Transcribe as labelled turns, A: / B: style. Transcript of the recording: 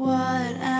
A: what I